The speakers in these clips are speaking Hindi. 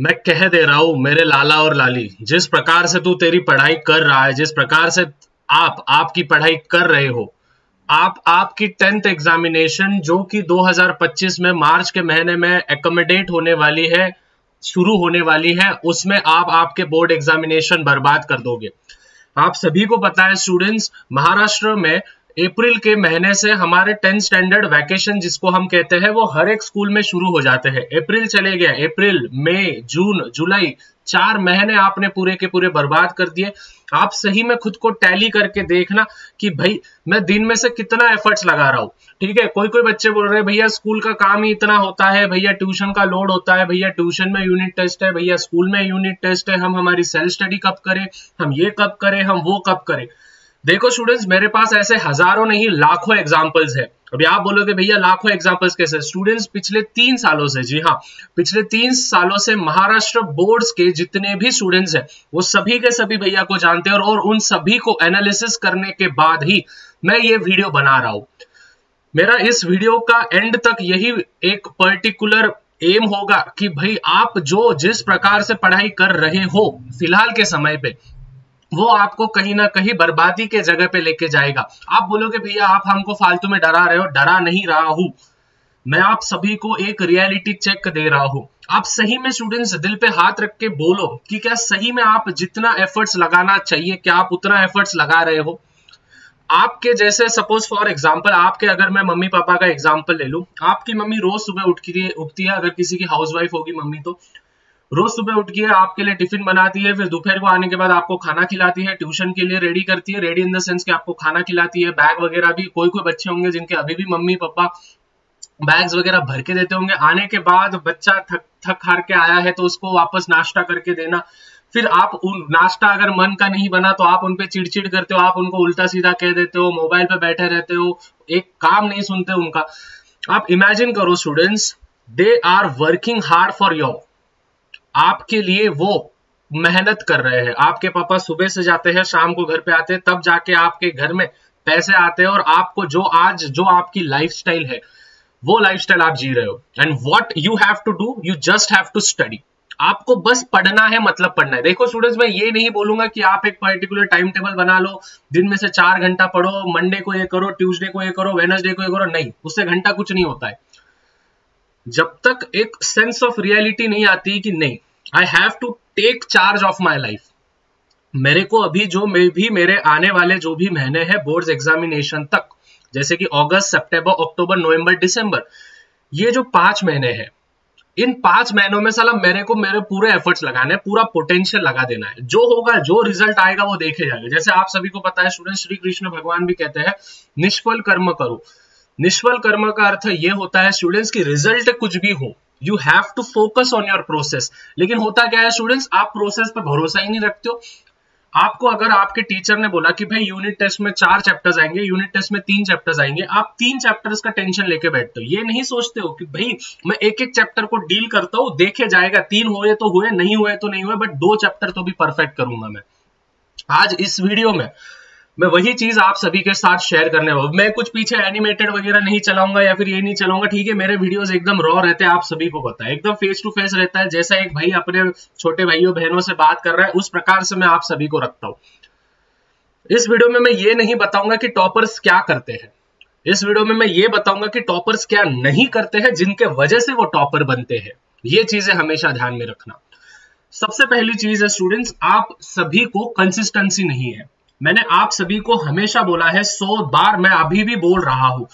मैं कह दे रहा हूँ, मेरे लाला और लाली, जिस प्रकार से तू तेरी पढ़ाई कर रहा है, जिस प्रकार से आप, आपकी पढ़ाई कर रहे हो, आप, आपकी टेंथ एग्जामिनेशन जो कि 2025 में मार्च के महीने में एकोमोडेट होने वाली है, शुरू होने वाली है, उसमें आप, आपके बोर्ड एग्जामिनेशन बर्बाद कर दोगे। आप सभी को पता है स्टूडेंट्स महाराष्ट्र में अप्रैल के महीने से हमारे टेंथ स्टैंडर्ड वैकेशन जिसको हम कहते हैं, वो हर एक स्कूल में शुरू हो जाते हैं। अप्रैल चले गया। अप्रैल, मई, जून, जुलाई, चार महीने आपने पूरे के पूरे बर्बाद कर दिए। आप सही में खुद को टैली करके देखना कि भाई, मैं दिन में से कितना एफर्ट्स लगा रहा हूँ। ठीक है कोई कोई बच्चे बोल रहे हैं, भैया, स्कूल का काम ही इतना होता है, भैया, ट्यूशन का लोड होता है, भैया, ट्यूशन में यूनिट टेस्ट है, भैया, स्कूल में यूनिट टेस्ट है, हम हमारी सेल्फ स्टडी कब करें, हम ये कब करें, हम वो कब करें। देखो स्टूडेंट्स मेरे पास ऐसे हज़ारों नहीं लाखों एग्जाम्पल्स है। अभी आप बोलोगे भैया लाखों एग्जाम्पल्स कैसे? स्टूडेंट्स पिछले तीन सालों से जी हाँ पिछले तीन सालों से महाराष्ट्र बोर्ड्स के जितने भी स्टूडेंट्स हैं वो सभी के सभी भैया को जानते हैं और, और उन सभी को एनालिसिस करने के बाद ही मैं ये वीडियो बना रहा हूँ। मेरा इस वीडियो का एंड तक यही एक पर्टिकुलर एम होगा कि भाई आप जो जिस प्रकार से पढ़ाई कर रहे हो फ़िलहाल के समय पे वो आपको कहीं ना कहीं बर्बादी के जगह पे लेके जाएगा। आप बोलोगे, भैया, आप हमको फालतू में डरा रहे हो, डरा नहीं रहा हूँ। मैं आप सभी को एक रियलिटी चेक दे रहा हूँ। आप सही में स्टूडेंट्स दिल पे हाथ रख के बोलो कि क्या सही में आप जितना एफर्ट्स लगाना चाहिए, क्या आप उतना एफर्ट्स लगा रहे हो? आपके जैसे सपोज़ फॉर एग्ज़ाम्पल आपके अगर मैं मम्मी पापा का एग्ज़ाम्पल ले लू। आपकी मम्मी रोज सुबह उठती उठती है, अगर किसी की हाउसवाइफ होगी मम्मी तो। रोज सुबह उठ के आपके लिए टिफ़िन बनाती है, फिर दोपहर को आने के बाद आपको खाना खिलाती है, ट्यूशन के लिए रेडी करती है, रेडी इन द सेंस कि आपको खाना खिलाती है, बैग वगैरह भी, कोई कोई बच्चे होंगे जिनके अभी भी मम्मी पापा बैग्स वगैरह भर के देते होंगे, आने के बाद बच्चा थक थक हार के आया है तो उसको वापस नाश्ता करके देना। फिर आप उन, नाश्ता अगर मन का नहीं बना तो आप उनपे चिड़चिड़ करते हो, आप उनको उल्टा सीधा कह देते हो, मोबाइल पे बैठे रहते हो, एक काम नहीं सुनते उनका। आप इमेजिन करो students they are working hard for your आपके लिए वो मेहनत कर रहे हैं। आपके पापा सुबह से जाते हैं, शाम को घर पे आते हैं, तब जाके आपके घर में पैसे आते हैं और आपको जो आज, जो आपकी लाइफस्टाइल है, वो लाइफस्टाइल आप जी रहे हो। And what you have to do you just have to study आपको बस पढ़ना है मतलब पढ़ना है। देखो स्टूडेंट्स मैं ये नहीं बोलूँगा कि आप एक पर्टिकुलर टाइम टेबल बना लो, दिन में से चार घंटा पढ़ो मंडे को ये करो ट्यूसडे को ये करो वेनसडे को ये करो, नहीं, उससे घंटा कुछ नहीं होता है। जब तक एक सेंस ऑफ़ रियलिटी नहीं आती कि नहीं I have to take charge of my life मेरे को अभी जो मैं, भी मेरे आने वाले जो भी महीने हैं बोर्ड एग्जामिनेशन तक, जैसे कि अगस्त सितंबर अक्टूबर नवंबर दिसंबर ये जो पाँच महीने हैं, इन पाँच महीनों में साला मेरे को मेरे पूरे एफर्ट्स लगाने पूरा पोटेंशियल लगा देना है। जो होगा, जो रिज़ल्ट आएगा, वो देखे जाएगा। जैसे आप सभी को पता है स्टूडेंट श्री कृष्ण भगवान भी कहते हैं, निष्फल कर्म करो। निष्फल कर्म का अर्थ ये होता है स्टूडेंट्स की रिज़ल्ट कुछ भी हो you have to focus on your process लेकिन होता क्या है स्टूडेंट्स आप प्रोसेस पे भरोसा ही नहीं रखते हो। आपको अगर आपके टीचर ने बोला कि, भाई यूनिट टेस्ट में चार चैप्टर्स आएँगे यूनिट टेस्ट में तीन चैप्टर्स आएँगे, आप तीन चैप्टर्स का टेंशन लेके बैठते हो। ये नहीं सोचते हो कि, भाई, मैं एक एक चैप्टर को डील करता हूँ, देखे जाएगा, तीन हुए तो हुए, नहीं हुए तो नहीं हुए बट दो चैप्टर तो भी परफेक्ट करूँगा मैं। आज इस वीडियो में मैं वही चीज़ आप सभी के साथ शेयर करने वाला मैं कुछ पीछे एनिमेटेड वगैरह नहीं चलाऊँगा या फिर ये नहीं चलाऊँगा, ठीक है, मेरे वीडियोस एकदम रॉ रहते हैं, आप सभी को पता है। एकदम फेस टू फेस रहता है, जैसा एक भाई अपने छोटे भाइयों, बहनों से बात कर रहा है, उस प्रकार से मैं आप सभी को रखता हूँ। इस वीडियो में मैं ये नहीं बताऊँगा कि टॉपर्स क्या करते हैं। इस वीडियो में मैं ये बताऊँगा कि टॉपर्स क्या नहीं करते हैं, जिनके वजह से वो टॉपर बनते हैं। ये चीज़ें हमेशा ध्यान में रखना। सबसे पहली चीज़ है स्टूडेंट्स आप सभी को कंसिस्टेंसी नहीं है। मैंने आप सभी को हमेशा बोला है, सौ बार मैं अभी भी बोल रहा हूँ।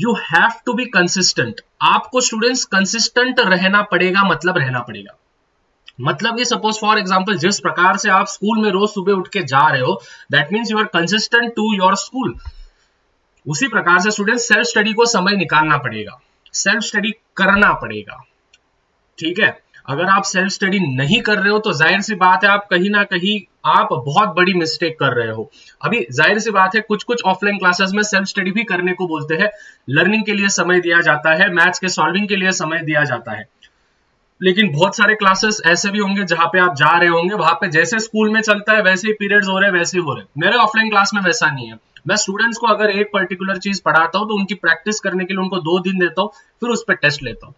You have to be consistent आपको स्टूडेंट्स कंसिस्टेंट रहना पड़ेगा मतलब रहना पड़ेगा। मतलब ये सपोज़ फॉर एग्ज़ाम्पल जिस प्रकार से आप स्कूल में रोज सुबह उठ के जा रहे हो that means you are consistent to your school उसी प्रकार से स्टूडेंट सेल्फ स्टडी को समय निकालना पड़ेगा। सेल्फ स्टडी करना पड़ेगा। ठीक है? अगर आप सेल्फ स्टडी नहीं कर रहे हो तो ज़ाहिर सी बात है आप कहीं ना कहीं आप बहुत बड़ी मिस्टेक कर रहे हो। अभी ज़ाहिर सी बात है कुछ कुछ ऑफलाइन क्लासेस में सेल्फ स्टडी भी करने को बोलते हैं। लर्निंग के लिए समय दिया जाता है मैथ्स के सॉल्विंग के लिए समय दिया जाता है। लेकिन बहुत सारे क्लासेस ऐसे भी होंगे जहाँ पे आप जा रहे होंगे वहाँ पे जैसे स्कूल में चलता है वैसे ही पीरियड्स हो रहे हैं वैसे ही हो रहे हैं। मेरे ऑफलाइन क्लास में वैसा नहीं है। मैं स्टूडेंट्स को अगर एक पर्टिकुलर चीज़ पढ़ाता हूँ तो उनकी प्रैक्टिस करने के लिए उनको दो दिन देता हूँ फिर उस पर टेस्ट लेता हूँ।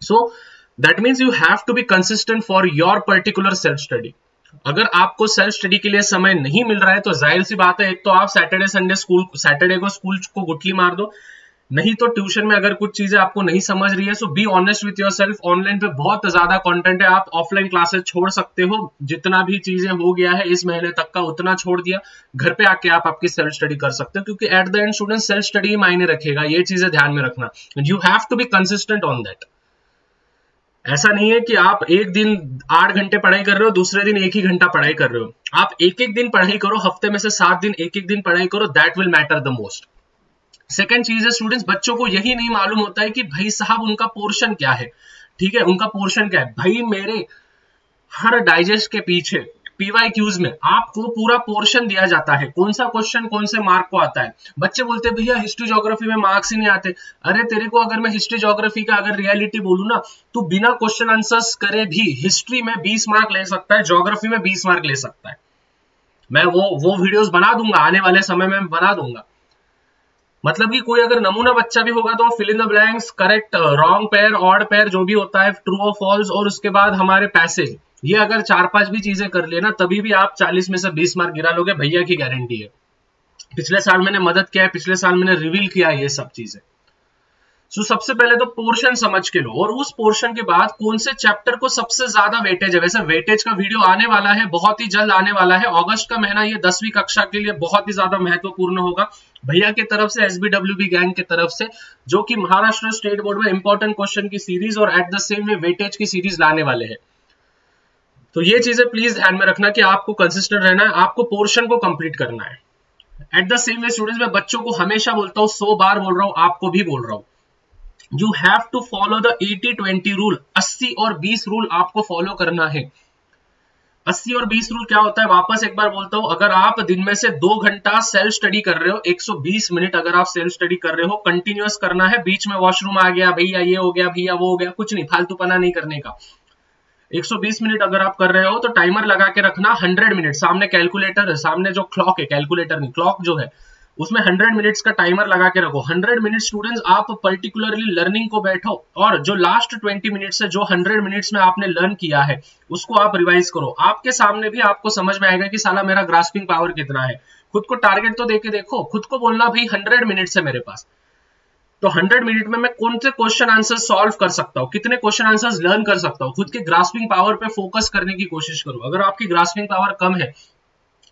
So so, that means you have to be consistent for your particular self study अगर आपको सेल्फ स्टडी के लिए समय नहीं मिल रहा है तो ज़ाहिर सी बात है, एक तो आप सैटरडे संडे स्कूल सैटरडे को स्कूल को गुटली मार दो। नहीं तो ट्यूशन में अगर कुछ चीज़ें आपको नहीं समझ रही है so be honest with yourself online पे बहुत ज़्यादा कंटेंट है, आप ऑफलाइन क्लासेस छोड़ सकते हो। जितना भी चीज़ें हो गया है, इस महीने तक का उतना छोड़ दिया। घर पे आके आप आपकी सेल्फ स्टडी कर सकते हो, क्योंकि at the end student self study मायने रखेगा, ये चीज़ें ध्यान में रखना। You have to be consistent on that ऐसा नहीं है कि आप एक दिन आठ घंटे पढ़ाई कर रहे हो, दूसरे दिन एक ही घंटा पढ़ाई कर रहे हो। आप एक एक दिन पढ़ाई करो, हफ़्ते में से सात दिन एक एक दिन पढ़ाई करो that will matter the most second चीज़ है स्टूडेंट्स बच्चों को यही नहीं मालूम होता है कि भाई साहब, उनका पोर्शन क्या है? ठीक है, उनका पोर्शन क्या है? भाई मेरे, हर डाइजेस्ट के पीछे पीवाई क्यूज में आपको पूरा पोर्शन दिया जाता है। कौन सा क्वेश्चन कौन से मार्क को आता है? बच्चे बोलते भैया हिस्ट्री जोग्राफी में मार्क्स ही नहीं आते। अरे, तेरे को अगर मैं हिस्ट्री जोग्राफी का अगर रियलिटी बोलू ना तो बिना क्वेश्चन आंसर्स करे भी हिस्ट्री में 20 मार्क ले सकता है जोग्राफी में 20 मार्क ले सकता है। मैं वो वो वीडियोस बना दूँगा, आने वाले समय में बना दूँगा। मतलब कि कोई अगर नमूना बच्चा भी होगा तो fill in the blanks correct wrong pair odd pair जो भी होता है ट्रू और फॉल्स और उसके बाद हमारे पैसेज ये अगर चार पाँच भी चीज़ें कर लेना तभी भी आप 40 में से 20 मार्क गिरा लोगे भैया की गारंटी है। पिछले साल मैंने मदद किया है पिछले साल मैंने रिवील किया ये सब चीज़ें। सो so, सबसे पहले तो पोर्शन समझ के लो और उस पोर्शन के बाद कौन से चैप्टर को सबसे ज़्यादा वेटेज है? वैसे वेटेज का वीडियो आने वाला है बहुत ही जल्द आने वाला है। अगस्त का महीना ये दसवीं कक्षा के लिए बहुत ही ज़्यादा महत्वपूर्ण होगा। भैया की तरफ़ से एसबीडब्ल्यू बी गैंग की तरफ़ से जो कि महाराष्ट्र स्टेट बोर्ड में इंपॉर्टेंट क्वेश्चन की सीरीज़ और at the same way weightage की सीरीज़ लाने वाले हैं। तो ये चीज़ें प्लीज़ ध्यान में रखना कि आपको कंसिस्टेंट रहना है, आपको पोर्शन को कंप्लीट करना है। At the same way students मैं बच्चों को हमेशा बोलता हूँ, सौ बार बोल रहा हूँ, आपको भी बोल रहा हूँ। You have to follow the 80 20 rule 80 और 20 रूल आपको फॉलो करना है। 80 और 20 रूल क्या होता है? वापस एक बार बोलता हूँ, अगर आप दिन में से दो घंटा सेल्फ स्टडी कर रहे हो 120 मिनट अगर आप सेल्फ स्टडी कर रहे हो कंटिन्यूअस करना है, बीच में वॉशरूम आ गया, भैया ये हो गया, भैया वो हो गया, कुछ नहीं फालतूपना नहीं करने का। 120 मिनट अगर आप कर रहे हो तो टाइमर लगा के रखना 100 मिनट सामने कैलकुलेटर है, सामने जो क्लॉक है कैलकुलेटर नहीं क्लॉक जो है, उसमें 100 मिनट्स का टाइमर लगा के रखो। 100 मिनट स्टूडेंट्स आप पर्टिकुलरली लर्निंग को बैठो और जो लास्ट 20 मिनट्स है, जो 100 मिनट्स में आपने लर्न किया है, उसको आप रिवाइज करो। आपके सामने भी आपको समझ में आएगा कि साला मेरा ग्रास्पिंग पावर कितना है। खुद को टारगेट तो देके देखो, खुद को बोलना, भाई हंड्रेड मिनट्स है मेरे पास। तो 100 मिनट में मैं कौन से क्वेश्चन आंसर सॉल्व कर सकता हूँ? कितने क्वेश्चन आंसर्स लर्न कर सकता हूँ? खुद के ग्रास्पिंग पावर पे फोकस करने की कोशिश करो। अगर आपकी ग्रास्पिंग पावर कम है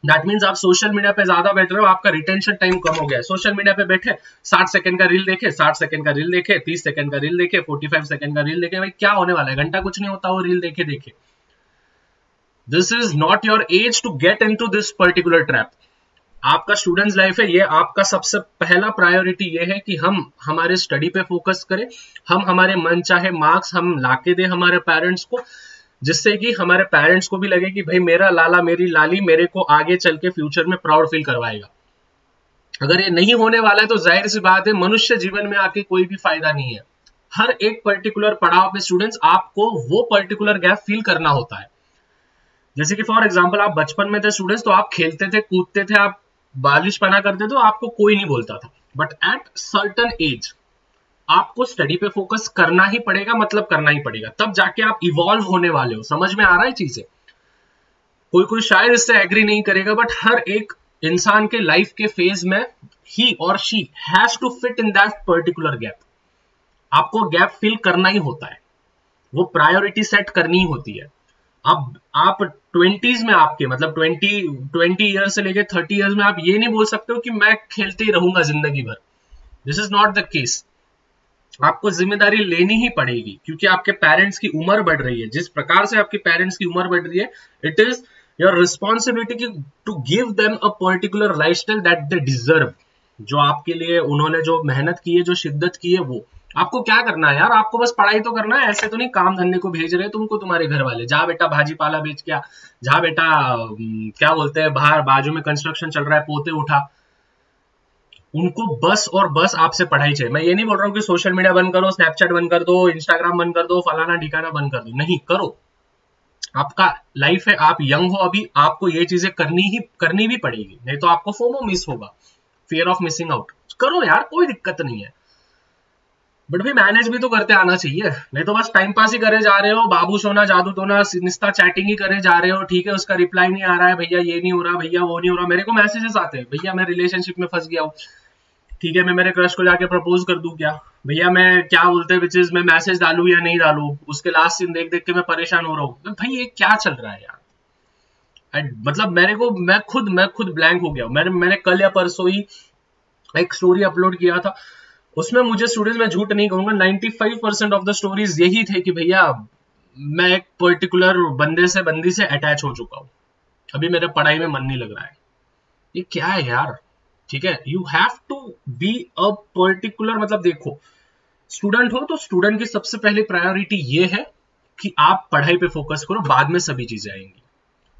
दैट मीन्स आप सोशल मीडिया पे ज़्यादा बैठ रहे हो, आपका रिटेंशन टाइम कम हो गया है। सोशल मीडिया पे बैठे 60 सेकंड का रील देखे 60 सेकंड का रील देखे 30 सेकंड का रील देखे 45 सेकंड का रील देखे, भाई क्या होने वाला है? घंटा कुछ नहीं होता वो रील देखे देखे this is not your age to get into this particular trap आपका स्टूडेंट्स लाइफ है, ये आपका सबसे पहला प्रायोरिटी ये है कि हम हमारे स्टडी पे फोकस करें, हम हमारे मन चाहे मार्क्स हम लाके दें हमारे पेरेंट्स को, जिससे कि हमारे पेरेंट्स को भी लगे कि भाई मेरा लाला, मेरी लाली मेरे को आगे चल के फ्यूचर में प्राउड फील करवाएगा। अगर ये नहीं होने वाला है तो ज़ाहिर सी बात है, मनुष्य जीवन में आके कोई भी फ़ायदा नहीं है। हर एक पर्टिकुलर पड़ाव पे स्टूडेंट्स आपको वो पर्टिकुलर गैप फील करना होता है। जैसे कि फॉर एग्ज़ाम्पल आप बचपन में थे स्टूडेंट्स तो आप खेलते थे, कूदते थे, आप बालिश पना करते तो आपको कोई नहीं बोलता था। बट एट सर्टन एज आपको स्टडी पे फोकस करना ही पड़ेगा मतलब करना ही पड़ेगा। तब जाके आप इवॉल्व होने वाले हो। समझ में आ रहा है चीज़ें? कोई कोई शायद इससे एग्री नहीं करेगा बट हर एक इंसान के लाइफ के फ़ेज़ में ही और she has to fit in that particular gap आपको गैप फिल करना ही होता है। वो प्रायोरिटी सेट करनी ही होती है। अब आप ट्वेंटीज में आपके मतलब ट्वेंटी ट्वेंटी ईयर से लेके थर्टी ईयर्स में आप ये नहीं बोल सकते हो कि मैं खेलते ही रहूँगा ज़िंदगी भर। This is not the case आपको ज़िम्मेदारी लेनी ही पड़ेगी, क्योंकि आपके पेरेंट्स की उम्र बढ़ रही है। जिस प्रकार से आपके पेरेंट्स की उम्र बढ़ रही है it is your responsibility to give them a particular lifestyle that they deserve जो आपके लिए, उन्होंने जो मेहनत की है, जो शिद्दत की है, वो। आपको क्या करना है यार? आपको बस पढ़ाई तो करना है, ऐसे तो नहीं काम धंधे को भेज रहे तुमको तुम्हारे घर वाले। जा बेटा भाजी पाला बेच क्या जा बेटा क्या बोलते हैं, बाहर बाजू में कंस्ट्रक्शन चल रहा है, पोते उठा। उनको बस और बस आपसे पढ़ाई चाहिए। मैं ये नहीं बोल रहा हूँ कि सोशल मीडिया बंद करो स्नैपचैट बंद कर दो इंस्टाग्राम बंद कर दो, फलाना ठिकाना बंद कर दो। नहीं, करो। आपका लाइफ है, आप यंग हो, अभी आपको ये चीज़ें करनी ही, करनी भी पड़ेगी। नहीं तो आपको फोमो मिस होगा। फियर ऑफ़ मिसिंग आउट करो यार, कोई दिक्कत नहीं है। बट भाई मैनेज भी तो करते आना चाहिए। नहीं तो बस टाइम पास ही करे जा रहे हो, बाबू, सोना, जादू टोना निस्ता चैटिंग ही करे जा रहे हो, ठीक है, उसका रिप्लाई नहीं आ रहा है, भैया ये नहीं हो रहा, भैया वो नहीं हो रहा, मेरे को मैसेजेस आते हैं, भैया मैं रिलेशनशिप में फंस गया हूँ। ठीक है, मैं मेरे क्रश को जाके प्रपोज कर दू क्या? भैया मैं क्या बोलते विच इज़ मैं मैसेज डालू या नहीं डालू? उसके लास्ट सीन देख देख के मैं परेशान हो रहा हूँ। भाई ये क्या चल रहा है यार? मतलब मेरे को, मैं खुद मैं खुद ब्लैंक हो गया मैंने मैंने कल या परसों ही एक स्टोरी अपलोड किया था। उसमें मुझे स्टूडेंट्स मैं झूठ नहीं कहूँगा 95 परसेंट ऑफ़ द स्टोरीज यही थे कि भैया, मैं एक पर्टिकुलर बंदे से, बंदी से अटैच हो चुका हूँ। अभी मेरे पढ़ाई में मन नहीं लग रहा है। ये क्या है यार? ठीक है you have to be a particular मतलब देखो स्टूडेंट हो तो स्टूडेंट की सबसे पहले प्रायोरिटी ये है कि आप पढ़ाई पे फोकस करो, बाद में सभी चीज़ें आएँगी।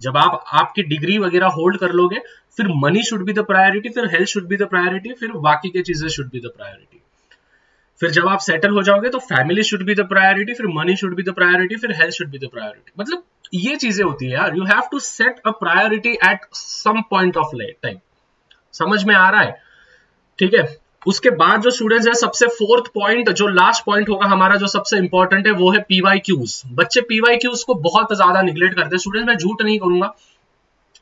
जब आप, आपकी डिग्री वगैरह होल्ड कर लोगे, फिर money should be the priority फिर health should be the priority फिर बाकी की चीज़ें शुड बी द प्रायोरिटी फिर जब आप सेटल हो जाओगे तो family should be the priority फिर money should be the priority फिर health should be the priority मतलब ये चीज़ें होती है यार। You have to set a priority at some point of time समझ में आ रहा है? ठीक है? उसके बाद जो स्टूडेंट्स है, सबसे फोर्थ पॉइंट जो लास्ट पॉइंट होगा हमारा, जो सबसे इंपॉर्टेंट है, वो है पीवाई क्यूज बच्चे पीवाई क्यूज को बहुत ज़्यादा निगलेक्ट करते हैं। स्टूडेंट मैं झूठ नहीं करूँगा।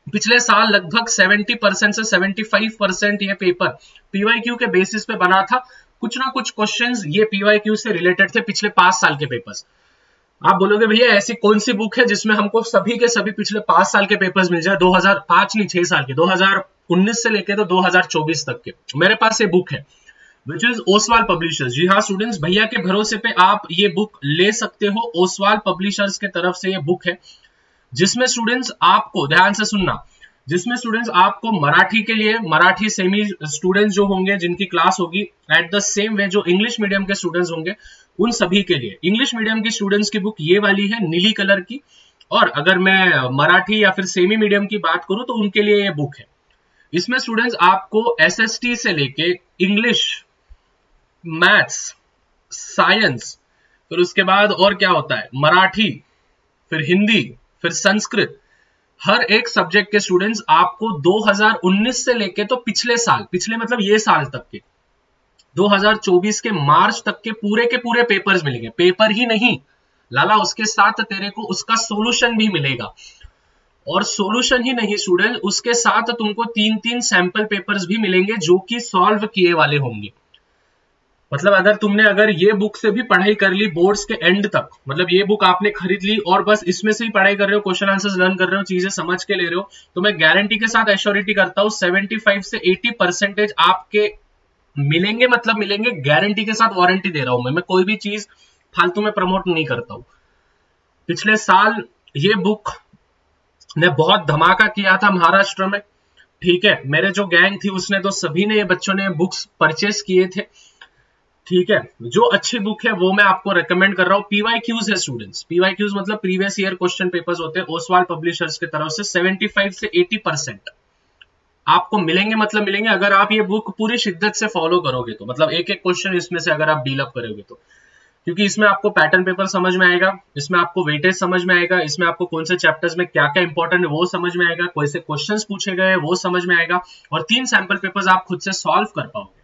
पिछले साल लगभग 70 परसेंट से 75 परसेंट ये पेपर पीवाई क्यू के बेसिस पे बना था। कुछ ना कुछ क्वेश्चन ये पीवाई क्यू से रिलेटेड थे पिछले पाँच साल के पेपर्स आप बोलोगे, भैया, ऐसी कौन सी बुक है जिसमें हमको सभी के सभी पिछले पाँच साल के पेपर्स मिल जाए? 2005 नहीं, छह साल के। 2019 से लेके तो 2024 तक के। मेरे पास ये बुक है विच इज़ ओसवाल पब्लिशर्स जी हाँ स्टूडेंट्स भैया के भरोसे पे आप ये बुक ले सकते हो। ओसवाल पब्लिशर्स के तरफ़ से ये बुक है, जिसमें स्टूडेंट्स आपको, ध्यान से सुनना जिसमें स्टूडेंट्स आपको मराठी के लिए, मराठी सेमी स्टूडेंट्स जो होंगे, जिनकी क्लास होगी एट द सेम वे जो इंग्लिश मीडियम के स्टूडेंट्स होंगे, उन सभी के लिए। इंग्लिश मीडियम की स्टूडेंट्स की बुक ये वाली है, नीली कलर की। और अगर मैं मराठी या फिर सेमी मीडियम की बात करूँ तो उनके लिए ये बुक है। इसमें स्टूडेंट्स आपको एसएसटी से लेके इंग्लिश मैथ्स साइंस फिर उसके बाद और क्या होता है? मराठी, फिर हिंदी, फिर संस्कृत हर एक सब्जेक्ट के स्टूडेंट्स आपको 2019 से लेके तो पिछले साल, पिछले मतलब ये साल तक के 2024 के मार्च तक के पूरे के पूरे पेपर्स मिलेंगे। पेपर ही नहीं। लाला, उसके साथ तेरे को उसका सॉल्यूशन भी मिलेगा। और सॉल्यूशन ही नहीं स्टूडेंट उसके साथ तुमको तीन तीन सैंपल पेपर्स भी मिलेंगे जो कि सॉल्व किए वाले होंगे। मतलब अगर तुमने अगर ये बुक से भी पढ़ाई कर ली बोर्ड्स के एंड तक मतलब ये बुक आपने खरीद ली और बस इसमें से ही पढ़ाई कर रहे हो क्वेश्चन आंसर्स लर्न कर रहे हो, चीज़ें समझ के ले रहे हो तो मैं गारंटी के साथ एश्योरिटी करता हूँ 75 से 80 परसेंटेज आपके मिलेंगे मतलब मिलेंगे गारंटी के साथ वारंटी दे रहा हूँ मैं। मैं कोई भी चीज़ फालतू में प्रमोट नहीं करता हूँ। पिछले साल ये बुक ने बहुत धमाका किया था महाराष्ट्र में, ठीक है, मेरे जो गैंग थी उसने तो सभी ने, ये बच्चों ने बुक्स परचेस किए थे। ठीक है? जो अच्छी बुक है, वो मैं आपको रेकमेंड कर रहा हूँ पीवाई क्यूज है स्टूडेंट्स पीवाई क्यूज मतलब प्रीवियस ईयर क्वेश्चन पेपर्स होते हैं ओसवाल पब्लिशर्स की तरफ़ से 75 से 80 परसेंट आपको मिलेंगे मतलब मिलेंगे, अगर आप ये बुक पूरी शिद्दत से फॉलो करोगे तो मतलब एक एक क्वेश्चन इसमें से अगर आप डीलअप करोगे तो। क्योंकि इसमें आपको पैटर्न पेपर समझ में आएगा, इसमें आपको वेटेज समझ में आएगा, इसमें आपको कौन से चैप्टर्स में क्या क्या इंपॉर्टेंट है वो समझ में आएगा कौन से क्वेश्चंस पूछे गए वो समझ में आएगा, और तीन सैंपल पेपर्स आप खुद से सॉल्व कर पाओगे।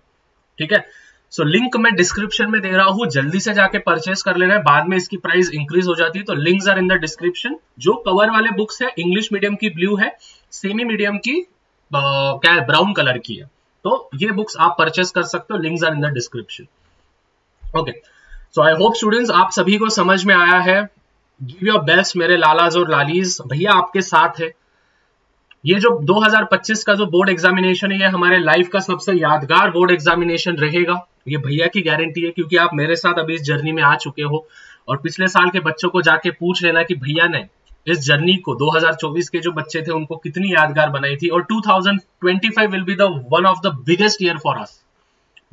ठीक है? सो लिंक मैं डिस्क्रिप्शन में दे रहा हूँ, जल्दी से जाके परचेस कर लेना है, बाद में इसकी प्राइस इंक्रीज हो जाती है तो links are in the description जो कवर वाले बुक्स है इंग्लिश मीडियम की ब्लू है सेमी मीडियम की क्या है ब्राउन कलर की है। तो ये बुक्स आप परचेस कर सकते हो links are in the description okay so I hope students आप सभी को समझ में आया है। गिव योर बेस्ट मेरे लालाज और लालीज, भैया आपके साथ है। ये जो 2025 का जो बोर्ड एग्जामिनेशन है, ये हमारे लाइफ का सबसे यादगार बोर्ड एग्जामिनेशन रहेगा। ये भैया की गारंटी है क्योंकि आप मेरे साथ अभी इस जर्नी में आ चुके हो और पिछले साल के बच्चों को जाके पूछ लेना कि भैया ने इस जर्नी को 2024 के जो बच्चे थे उनको कितनी यादगार बनाई थी और 2025 will be the one of the biggest year for us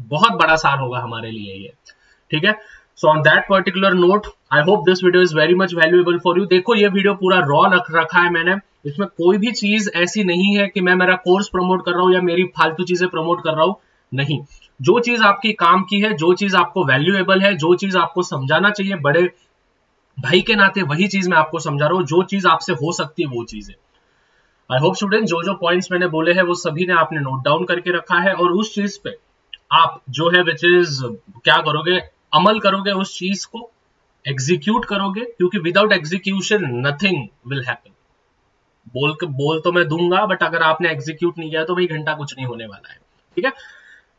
बहुत बड़ा साल होगा हमारे लिए ये। ठीक है? So on that particular note I hope this video is very much valuable for you देखो, ये वीडियो पूरा रॉ रख, रखा है मैंने। इसमें कोई भी चीज़ ऐसी नहीं है कि मैं मेरा कोर्स प्रमोट कर रहा हूँ या मेरी फालतू चीज़ें प्रमोट कर रहा हूँ। नहीं। जो चीज़ आपकी काम की है, जो चीज़ आपको वैल्यूएबल है, जो चीज़ आपको समझाना चाहिए, बड़े भाई के नाते वही चीज़ मैं आपको समझा रहा हूँ, जो चीज़ आपसे हो सकती है, वो चीज़। है आई होप स्टूडेंट जो जो पॉइंट्स मैंने बोले हैं, वो सभी ने आपने नोट डाउन करके रखा है और उस चीज़ पे आप जो है विच इज़ क्या करोगे, अमल करोगे उस चीज़ को एग्जीक्यूट करोगे, क्योंकि without execution nothing will happen बोल बोल तो मैं दूँगा बट अगर आपने एग्जीक्यूट नहीं किया तो भाई घंटा कुछ नहीं होने वाला है। ठीक है?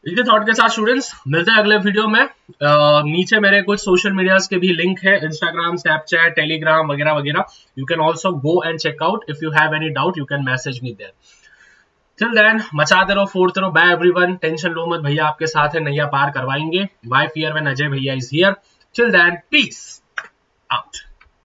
इनके थॉट के साथ स्टूडेंट्स मिलते हैं अगले वीडियो में। आ, नीचे मेरे कुछ सोशल मीडियाज के भी लिंक है इंस्टाग्राम स्नैपचैट टेलीग्राम वगैरह वगैरह। You can also go and check out if you have any doubt you can message me there till then मचाते रहो फोड़ते रहो। बाय एवरीवन टेंशन लो मत भैया आपके साथ है नैया पार करवाएँगे। बाय फियर व्हेन अजय भैया is here till then peace out.